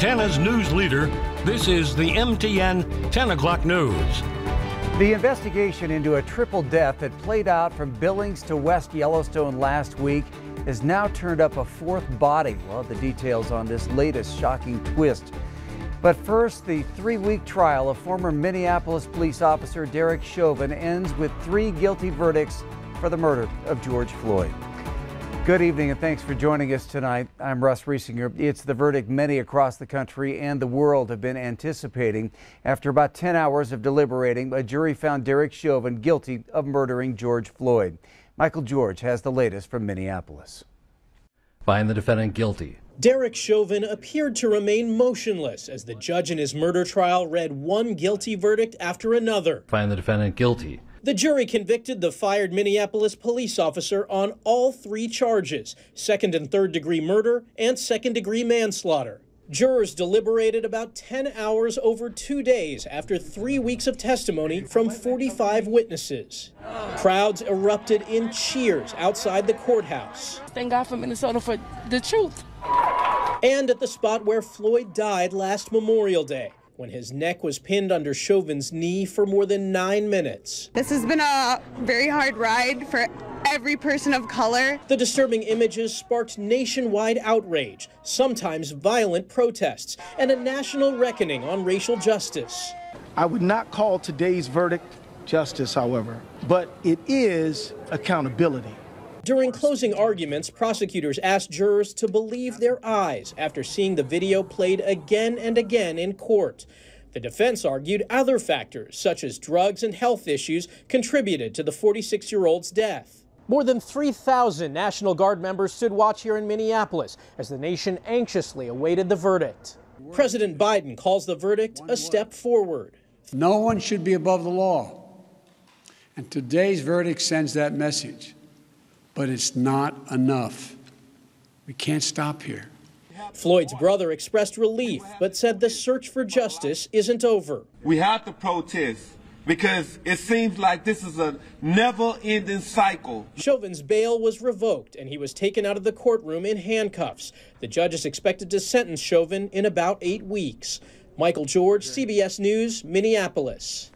Montana's news leader, this is the MTN 10 o'clock news. The investigation into a triple death that played out from Billings to West Yellowstone last week has now turned up a fourth body. Well, the details on this latest shocking twist. But first, the three week trial of former Minneapolis police officer Derek Chauvin ends with three guilty verdicts for the murder of George Floyd. Good evening and thanks for joining us tonight. I'm Russ Riesinger. It's the verdict many across the country and the world have been anticipating. After about 10 hours of deliberating, a jury found Derek Chauvin guilty of murdering George Floyd. Michael George has the latest from Minneapolis. Find the defendant guilty. Derek Chauvin appeared to remain motionless as the judge in his murder trial read one guilty verdict after another. Find the defendant guilty. The jury convicted the fired Minneapolis police officer on all three charges second and third degree murder and second degree manslaughter. Jurors deliberated about 10 hours over two days after three weeks of testimony from 45 witnesses. Crowds erupted in cheers outside the courthouse. Thank God for Minnesota for the truth. And at the spot where Floyd died last Memorial Day when his neck was pinned under Chauvin's knee for more than nine minutes. This has been a very hard ride for every person of color. The disturbing images sparked nationwide outrage, sometimes violent protests, and a national reckoning on racial justice. I would not call today's verdict justice, however, but it is accountability. During closing arguments, prosecutors asked jurors to believe their eyes after seeing the video played again and again in court. The defense argued other factors, such as drugs and health issues, contributed to the 46 year old's death. More than 3,000 National Guard members stood watch here in Minneapolis as the nation anxiously awaited the verdict. President Biden calls the verdict a step forward. No one should be above the law. And today's verdict sends that message but it's not enough. We can't stop here. Floyd's brother expressed relief, but said the search for justice isn't over. We have to protest because it seems like this is a never ending cycle. Chauvin's bail was revoked and he was taken out of the courtroom in handcuffs. The judge is expected to sentence Chauvin in about eight weeks. Michael George, CBS News, Minneapolis.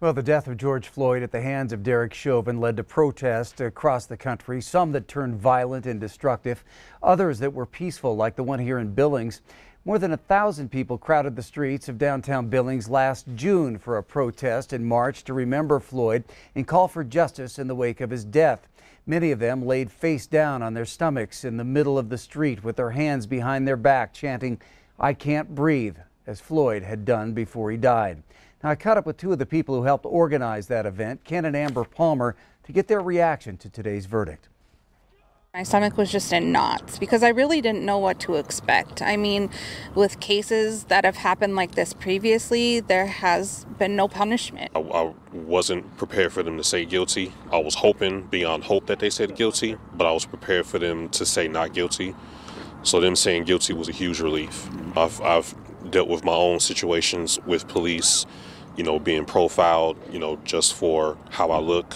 Well, the death of George Floyd at the hands of Derek Chauvin led to protests across the country, some that turned violent and destructive, others that were peaceful, like the one here in Billings. More than a thousand people crowded the streets of downtown Billings last June for a protest in March to remember Floyd and call for justice in the wake of his death. Many of them laid face down on their stomachs in the middle of the street with their hands behind their back, chanting, I can't breathe, as Floyd had done before he died. Now, I caught up with two of the people who helped organize that event, Ken and Amber Palmer, to get their reaction to today's verdict. My stomach was just in knots because I really didn't know what to expect. I mean, with cases that have happened like this previously, there has been no punishment. I, I, wasn't prepared for them to say guilty. I was hoping beyond hope that they said guilty, but I was prepared for them to say not guilty. So them saying guilty was a huge relief. I've, I've dealt with my own situations with police you know, being profiled, you know, just for how I look,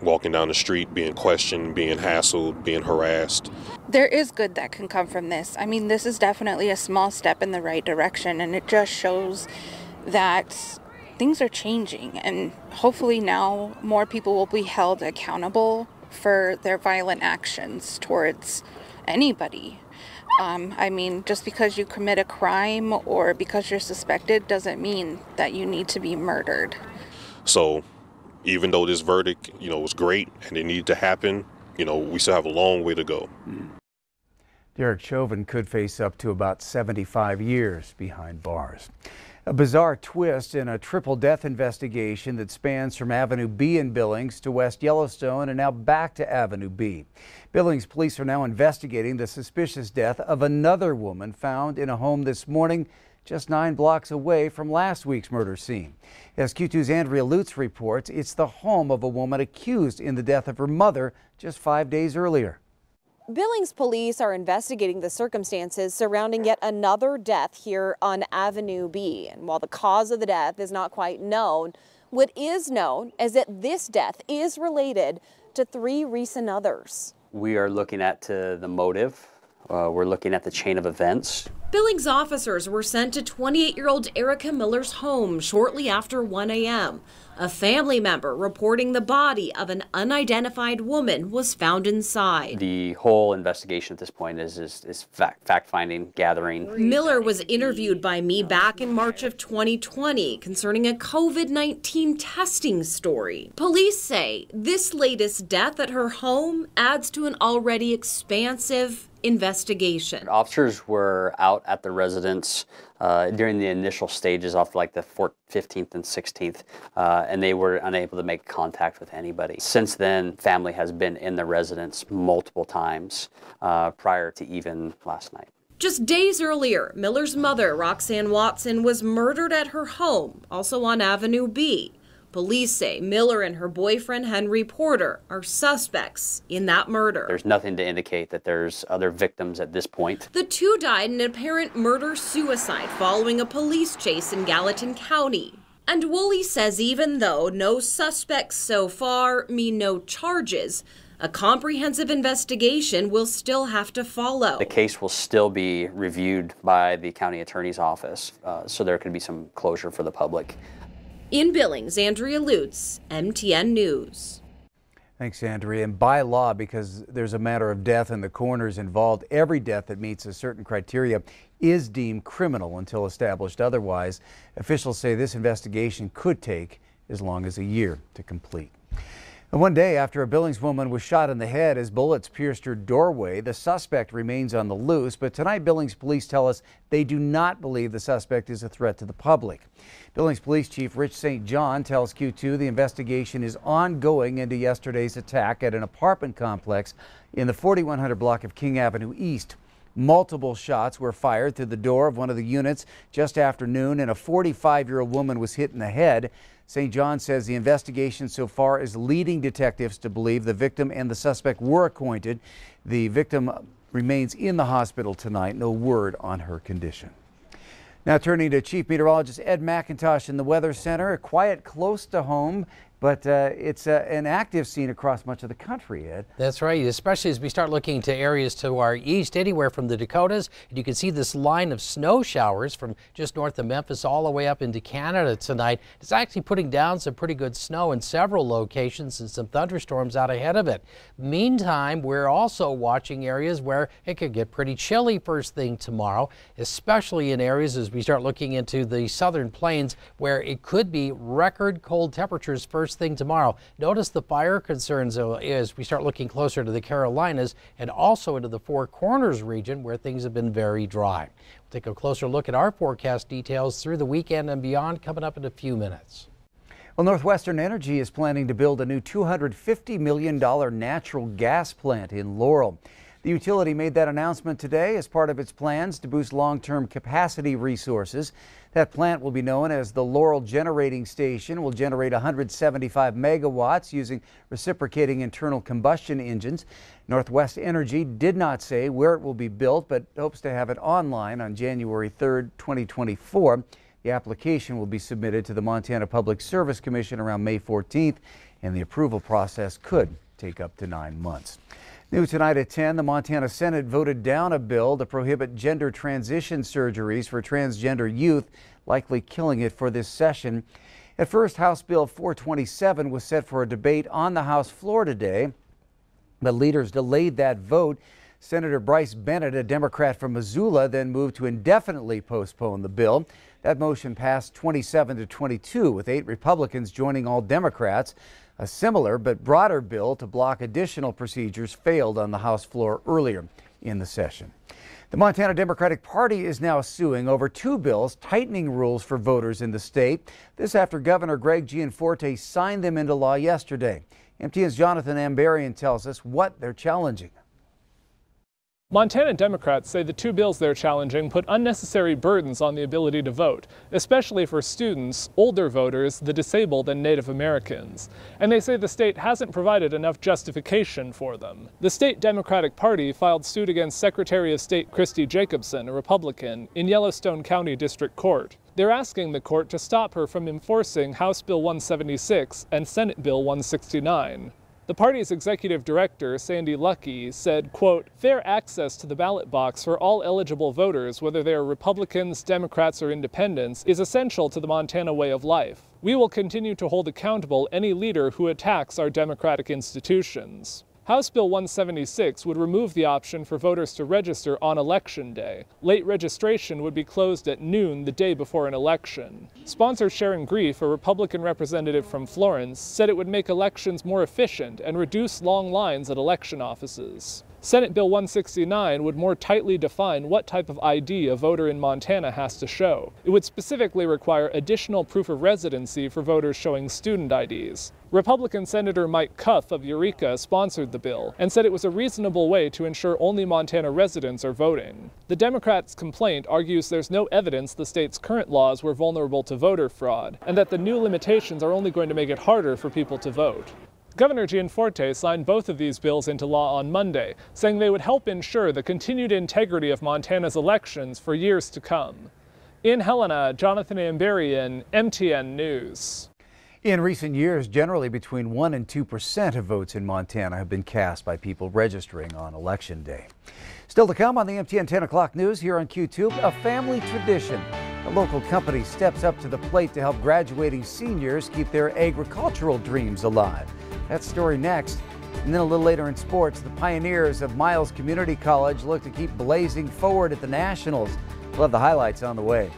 walking down the street, being questioned, being hassled, being harassed. There is good that can come from this. I mean, this is definitely a small step in the right direction, and it just shows that things are changing, and hopefully now more people will be held accountable for their violent actions towards anybody. Um, I mean, just because you commit a crime or because you're suspected doesn't mean that you need to be murdered. So, even though this verdict, you know, was great and it needed to happen, you know, we still have a long way to go. Derek Chauvin could face up to about 75 years behind bars. A bizarre twist in a triple death investigation that spans from Avenue B in Billings to West Yellowstone and now back to Avenue B. Billings police are now investigating the suspicious death of another woman found in a home this morning just nine blocks away from last week's murder scene. As Q2's Andrea Lutz reports, it's the home of a woman accused in the death of her mother just five days earlier. Billings police are investigating the circumstances surrounding yet another death here on Avenue B. And while the cause of the death is not quite known, what is known is that this death is related to three recent others. We are looking at the motive. Uh, we're looking at the chain of events. Billings officers were sent to 28 year old Erica Miller's home shortly after 1 a.m. A family member reporting the body of an unidentified woman was found inside. The whole investigation at this point is, is, is fact, fact finding, gathering. Miller was interviewed by me back in March of 2020 concerning a COVID 19 testing story. Police say this latest death at her home adds to an already expansive investigation. Officers were out at the residence uh, during the initial stages off like the 4th, 15th and 16th, uh, and they were unable to make contact with anybody. Since then, family has been in the residence multiple times uh, prior to even last night. Just days earlier, Miller's mother, Roxanne Watson, was murdered at her home, also on Avenue B. Police say Miller and her boyfriend Henry Porter are suspects in that murder. There's nothing to indicate that there's other victims at this point. The two died in an apparent murder suicide following a police chase in Gallatin County. And Woolley says even though no suspects so far mean no charges, a comprehensive investigation will still have to follow. The case will still be reviewed by the county attorney's office, uh, so there could be some closure for the public. In Billings, Andrea Lutz, MTN News. Thanks, Andrea. And by law, because there's a matter of death and the coroners involved, every death that meets a certain criteria is deemed criminal until established otherwise. Officials say this investigation could take as long as a year to complete. One day after a Billings woman was shot in the head as bullets pierced her doorway, the suspect remains on the loose. But tonight, Billings police tell us they do not believe the suspect is a threat to the public. Billings Police Chief Rich St. John tells Q2 the investigation is ongoing into yesterday's attack at an apartment complex in the 4100 block of King Avenue East. Multiple shots were fired through the door of one of the units just after noon, and a 45 year old woman was hit in the head. St. John says the investigation so far is leading detectives to believe the victim and the suspect were acquainted. The victim remains in the hospital tonight. No word on her condition. Now turning to Chief Meteorologist Ed McIntosh in the Weather Center. A quiet close to home but uh, it's uh, an active scene across much of the country, Ed. That's right, especially as we start looking to areas to our east, anywhere from the Dakotas. And you can see this line of snow showers from just north of Memphis all the way up into Canada tonight. It's actually putting down some pretty good snow in several locations and some thunderstorms out ahead of it. Meantime, we're also watching areas where it could get pretty chilly first thing tomorrow, especially in areas as we start looking into the southern plains where it could be record cold temperatures first first thing tomorrow. Notice the fire concerns as we start looking closer to the Carolinas and also into the Four Corners region where things have been very dry. We'll take a closer look at our forecast details through the weekend and beyond coming up in a few minutes. Well, Northwestern Energy is planning to build a new $250 million natural gas plant in Laurel. The utility made that announcement today as part of its plans to boost long-term capacity resources. That plant will be known as the Laurel Generating Station, will generate 175 megawatts using reciprocating internal combustion engines. Northwest Energy did not say where it will be built, but hopes to have it online on January 3, 2024. The application will be submitted to the Montana Public Service Commission around May 14th, and the approval process could take up to nine months. New tonight at 10, the Montana Senate voted down a bill to prohibit gender transition surgeries for transgender youth, likely killing it for this session. At first, House Bill 427 was set for a debate on the House floor today, but leaders delayed that vote. Senator Bryce Bennett, a Democrat from Missoula, then moved to indefinitely postpone the bill. That motion passed 27 to 22, with eight Republicans joining all Democrats. A similar but broader bill to block additional procedures failed on the House floor earlier in the session. The Montana Democratic Party is now suing over two bills tightening rules for voters in the state. This after Governor Greg Gianforte signed them into law yesterday. MTN's Jonathan Ambarian tells us what they're challenging. Montana Democrats say the two bills they're challenging put unnecessary burdens on the ability to vote, especially for students, older voters, the disabled, and Native Americans. And they say the state hasn't provided enough justification for them. The state Democratic Party filed suit against Secretary of State Christi Jacobsen, a Republican, in Yellowstone County District Court. They're asking the court to stop her from enforcing House Bill 176 and Senate Bill 169. The party's executive director, Sandi Luckey, said, quote, fair access to the ballot box for all eligible voters, whether they are Republicans, Democrats, or independents, is essential to the Montana way of life. We will continue to hold accountable any leader who attacks our democratic institutions. House Bill 176 would remove the option for voters to register on Election Day. Late registration would be closed at noon the day before an election. Sponsor Sharon Greef, a Republican representative from Florence, said it would make elections more efficient and reduce long lines at election offices. Senate Bill 169 would more tightly define what type of ID a voter in Montana has to show. It would specifically require additional proof of residency for voters showing student IDs. Republican Senator Mike Cuffe of Eureka sponsored the bill and said it was a reasonable way to ensure only Montana residents are voting. The Democrats' complaint argues there's no evidence the state's current laws were vulnerable to voter fraud, and that the new limitations are only going to make it harder for people to vote. Governor Gianforte signed both of these bills into law on Monday, saying they would help ensure the continued integrity of Montana's elections for years to come. In Helena, Jonathan Ambarian, MTN News. In recent years, generally between 1 and 2 percent of votes in Montana have been cast by people registering on Election Day. Still to come on the MTN 10 o'clock news here on Q2, a family tradition. A local company steps up to the plate to help graduating seniors keep their agricultural dreams alive. That story next. And then a little later in sports, the Pioneers of Miles Community College look to keep blazing forward at the Nationals. We'll have the highlights on the way.